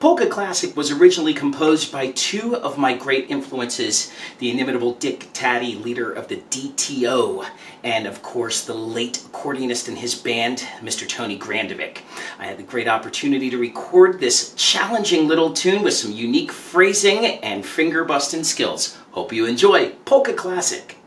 Polka Classic was originally composed by two of my great influences, the inimitable Dick Tady, leader of the DTO, and of course the late accordionist in his band, Mr. Tony Grandovic. I had the great opportunity to record this challenging little tune with some unique phrasing and finger busting skills. Hope you enjoy Polka Classic.